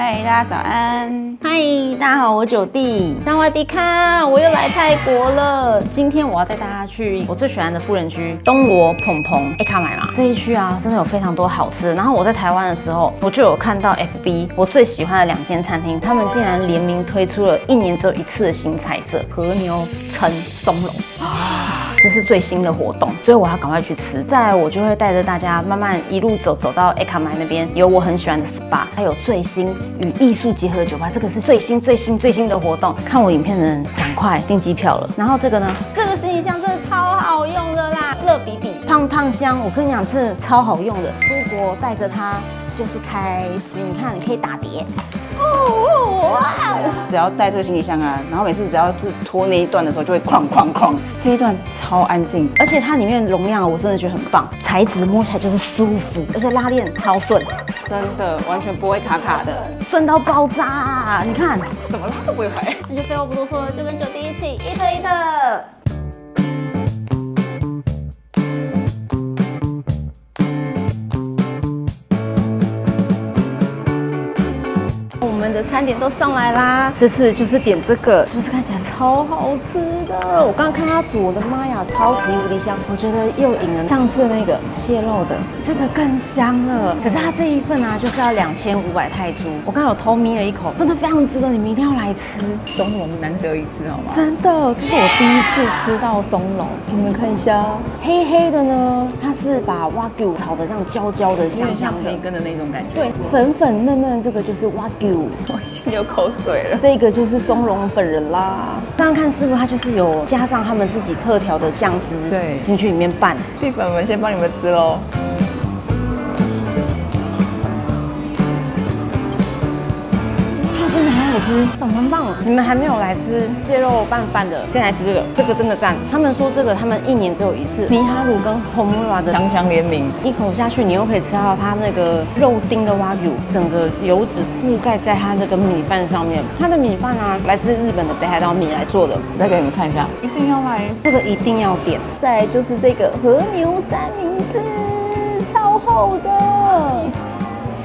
嗨，大家早安。嗨，大家好，我九弟。萨瓦迪卡，我又来泰国了。今天我要带大家去我最喜欢的富人区东罗蓬蓬哎卡买嘛。这一区啊，真的有非常多好吃的。然后我在台湾的时候，我就有看到 FB 我最喜欢的两间餐厅，他们竟然联名推出了一年只有一次的新菜色——和牛称松茸啊。这是最新的活动，所以我要赶快去吃。再来，我就会带着大家慢慢一路走，走到 A 卡买那边，有我很喜欢的 SPA，还有最新与艺术结合的酒吧。这个是最新、最新、最新的活动。看我影片的人，赶快订机票了。然后这个呢，这个行李箱真的超好用的啦，乐比比胖胖箱，我跟你讲，真的超好用的。出国带着它就是开心。你看，你可以打碟。哦哇！只要带这个行李箱啊，然后每次只要是拖那一段的时候，就会哐哐哐。这一段超安静，而且它里面容量我真的觉得很棒，材质摸起来就是舒服，而且拉链超顺，真的完全不会卡卡的，顺到爆炸。你看，怎么拉都不会坏。那就废话不多说了，就跟九弟一起一特一特。餐点都上来啦，这次就是点这个，是不是看起来超好吃的？我刚刚看他煮，我的妈呀，超级无敌香！我觉得又赢了上次那个蟹肉的，这个更香了。可是它这一份啊，就是要两千五百泰铢。我刚刚有偷眯了一口，真的非常值得，你们一定要来吃松茸，难得一次，好吗？真的，这是我第一次吃到松茸，你们看一下，黑黑的呢，它是把蛙牛炒的这样焦焦的，香香培根的那种感觉。对，粉粉嫩嫩，这个就是蛙牛。我已经流口水了。这个就是松茸本人啦。刚刚看师傅，他就是有加上他们自己特调的酱汁，对，进去里面拌。地粉们先帮你们吃喽。吃很棒，你们还没有来吃蟹肉拌饭的，先来吃这个，这个真的赞。他们说这个他们一年只有一次，米哈鲁跟 Homura 的强强联名，一口下去你又可以吃到它那个肉丁的 Wagyu，整个油脂覆盖在它那个米饭上面。它的米饭啊，来自日本的北海道米来做的，再给你们看一下，一定要来，这个一定要点。再来就是这个和牛三明治，超厚的。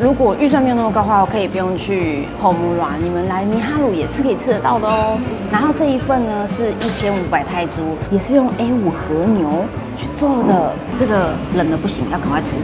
如果预算没有那么高的话，我可以不用去 Home Run，你们来米哈鲁也是可以吃得到的哦。然后这一份呢是一千五百泰铢，也是用 A 五和牛去做的，这个冷的不行，要赶快吃。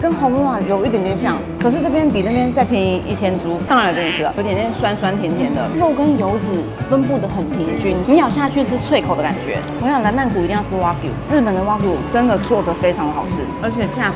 跟红木啊有一点点像，可是这边比那边再便宜一千铢。当然有给你吃了，有点点酸酸甜甜的，肉跟油脂分布的很平均，你咬下去是脆口的感觉。我想来曼谷一定要吃 Wagyu，日本的 Wagyu 真的做的非常好吃，而且价格。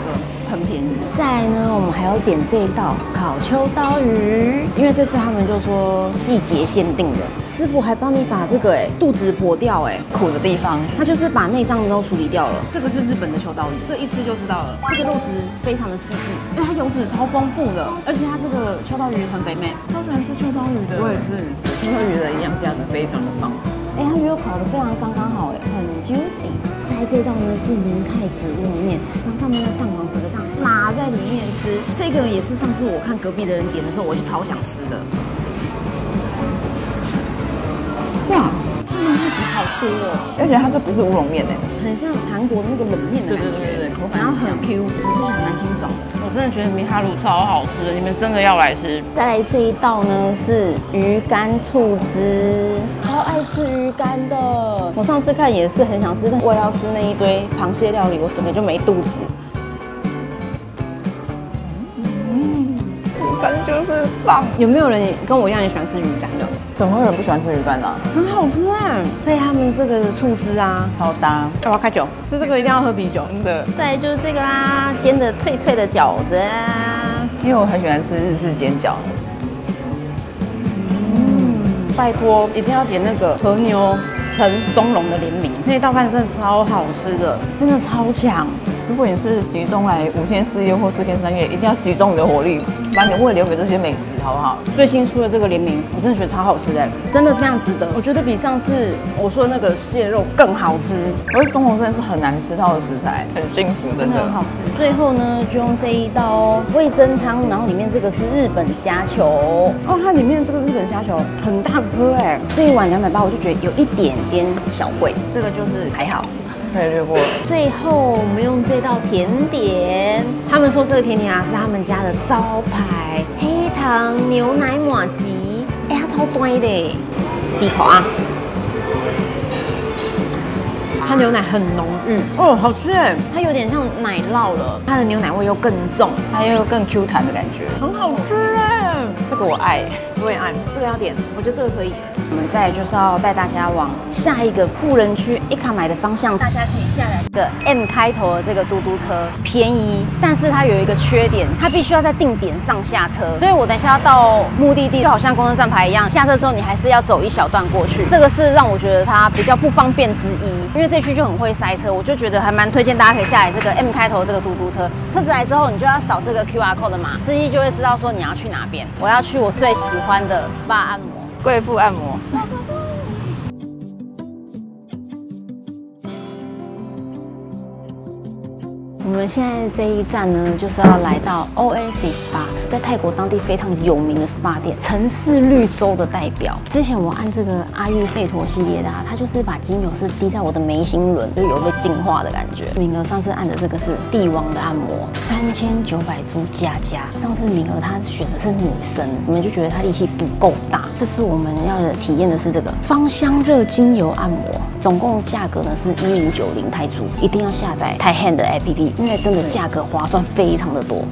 很便宜。再来呢，我们还要点这一道烤秋刀鱼，因为这次他们就说季节限定的，师傅还帮你把这个哎肚子剥掉哎苦的地方，他就是把内脏都处理掉了。这个是日本的秋刀鱼，这一吃就知道了，这个肉质非常的细致，因为它油脂超丰富的，而且它这个秋刀鱼很肥美，超喜欢吃秋刀鱼的。我也是，秋刀鱼的营养价值非常的棒。哎，它鱼肉烤的非常刚刚好哎，很 juicy。在这道呢是明太子乌龙面，刚上面的蛋黄整个这样拉在里面吃，这个也是上次我看隔壁的人点的时候，我就超想吃的。好多哦，而且它这不是乌龙面哎，很像韩国那个冷面的感觉，口感然后很 Q，吃起来蛮清爽的。我真的觉得米哈鲁超好吃的，你们真的要来吃。再来这一道呢是鱼干醋汁，超爱吃鱼干的。我上次看也是很想吃，但为了要吃那一堆螃蟹料理，我整个就没肚子。棒。有没有人跟我一样也喜欢吃鱼干的？怎么会有人不喜欢吃鱼干呢？很好吃啊，配他们这个醋汁啊，超搭。要不要开酒？吃这个一定要喝啤酒。真的。再就是这个啦，煎的脆脆的饺子啊。因为我很喜欢吃日式煎饺。嗯，拜托，一定要点那个和牛。成松茸的联名，那道饭真的超好吃的，真的超强。如果你是集中来五天四夜或四天三夜，一定要集中你的火力，把你的胃留给这些美食，好不好？最新出的这个联名，我真的觉得超好吃的，真的非常值得。我觉得比上次我说的那个蟹肉更好吃。我觉得松茸真的是很难吃到的食材，很幸福，真的很好吃。最后呢，就用这一道味增汤，然后里面这个是日本虾球哦，它里面这个日本虾球很大颗哎，这一碗两百八，我就觉得有一点点小贵，这个就是还好。略过了。最后我们用这道甜点，他们说这个甜点啊是他们家的招牌黑糖牛奶玛吉，哎，它超端的，吃一口啊。它牛奶很浓。郁哦，好吃哎，它有点像奶酪了，它的牛奶味又更重，它又更 Q 弹的感觉，很好吃哎，这个我爱，我也爱，这个要点，我觉得这个可以。我们再就是要带大家往下一个富人区一卡买的方向，大家可以下来这个 M 开头的这个嘟嘟车，便宜，但是它有一个缺点，它必须要在定点上下车，所以我等一下要到目的地，就好像公车站牌一样，下车之后你还是要走一小段过去，这个是让我觉得它比较不方便之一，因为这区就很会塞车，我就觉得还蛮推荐大家可以下来这个 M 开头这个嘟嘟车，车子来之后你就要扫这个 QR code 的码，司机就会知道说你要去哪边，我要去我最喜欢的爸按摩。贵妇按摩。我们现在这一站呢，就是要来到 Oasis Spa，在泰国当地非常有名的 SPA 店，城市绿洲的代表。之前我按这个阿育吠陀系列的，啊它就是把精油是滴在我的眉心轮，就有被净化的感觉。敏儿上次按的这个是帝王的按摩，三千九百株加加。上次敏儿她选的是女生，我们就觉得她力气不够大。这次我们要体验的是这个芳香热精油按摩，总共价格呢是一五九零泰铢，一定要下载泰 Hand 的 APP。现在真的价格划算，非常的多。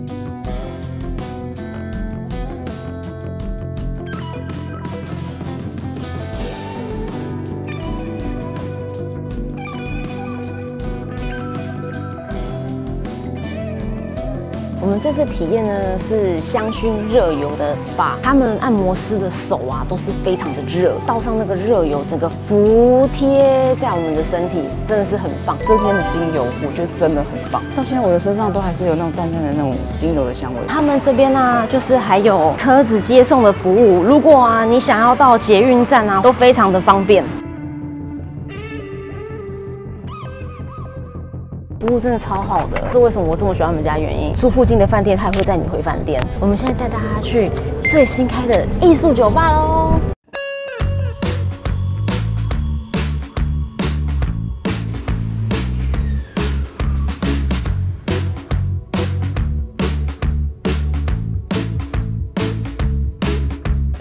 我们这次体验呢是香薰热油的 SPA，他们按摩师的手啊都是非常的热，倒上那个热油，整个服贴在我们的身体，真的是很棒。这边的精油我觉得真的很棒，到现在我的身上都还是有那种淡淡的那种精油的香味。他们这边呢就是还有车子接送的服务，如果啊你想要到捷运站啊，都非常的方便。服务真的超好的，这为什么我这么喜欢他们家原因。住附近的饭店，他也会带你回饭店。我们现在带大家去最新开的艺术酒吧喽。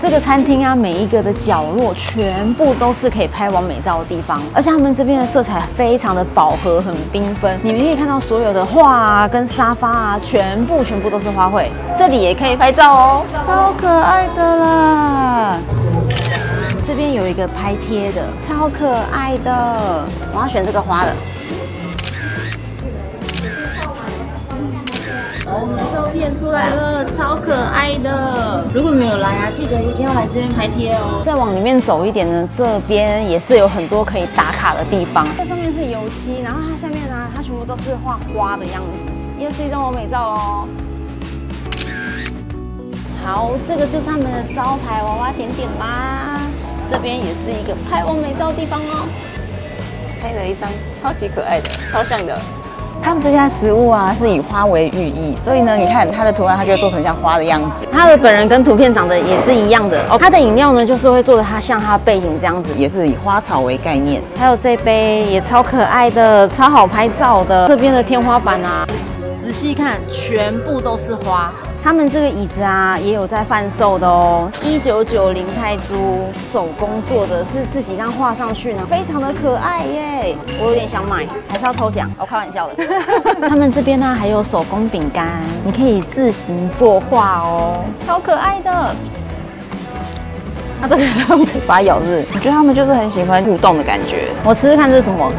这个餐厅啊，每一个的角落全部都是可以拍完美照的地方，而且他们这边的色彩非常的饱和，很缤纷。你们可以看到所有的画啊，跟沙发啊，全部全部都是花卉。这里也可以拍照哦，超可爱的啦！这边有一个拍贴的，超可爱的。我要选这个花的。出来了，超可爱的。如果没有来啊，记得一定要来这边拍贴哦。再往里面走一点呢，这边也是有很多可以打卡的地方。这上面是油漆，然后它下面呢，它全部都是画花的样子，又是一张完美照喽。好，这个就是他们的招牌娃娃点点啦。这边也是一个拍完美照的地方哦。拍了一张超级可爱的，超像的。他们这家食物啊，是以花为寓意，所以呢，你看它的图案，它就做成像花的样子。它的本人跟图片长得也是一样的哦。它的饮料呢，就是会做的它像它背景这样子，也是以花草为概念。还有这杯也超可爱的，超好拍照的。这边的天花板啊，仔细看，全部都是花。他们这个椅子啊，也有在贩售的哦，一九九零泰铢，手工做的，是自己这样画上去呢，非常的可爱耶，我有点想买，还是要抽奖？我开玩笑的。他们这边呢，还有手工饼干，你可以自行作画哦，超可爱的。那这个用嘴巴咬是不是？我觉得他们就是很喜欢互动的感觉。我吃吃看这是什么。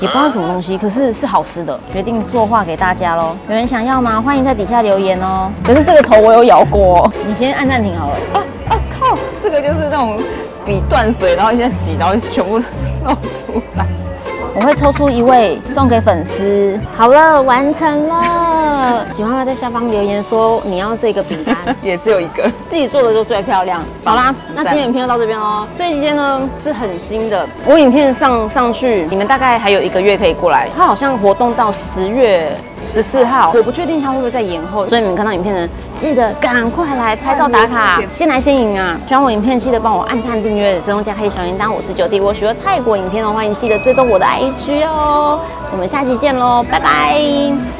也不知道什么东西，可是是好吃的，决定作画给大家喽。有人想要吗？欢迎在底下留言哦。可是这个头我有咬过，你先按暂停好了。啊啊靠！这个就是那种笔断水，然后一下挤，然后全部露出来。我会抽出一位送给粉丝。好了，完成了。喜欢的在下方留言说你要这个饼干，也只有一个，自己做的就最漂亮。好啦，那今天影片就到这边喽。这一间呢是很新的，我影片上上去，你们大概还有一个月可以过来。它好像活动到十月十四号，我不确定它会不会再延后，所以你们看到影片的记得赶快来拍照打卡，先来先赢啊！喜欢我影片记得帮我按赞、订阅、追踪加开小铃铛。我是九弟，我学了泰国影片的，欢迎记得追踪我的 IG 哦。我们下期见喽，拜拜。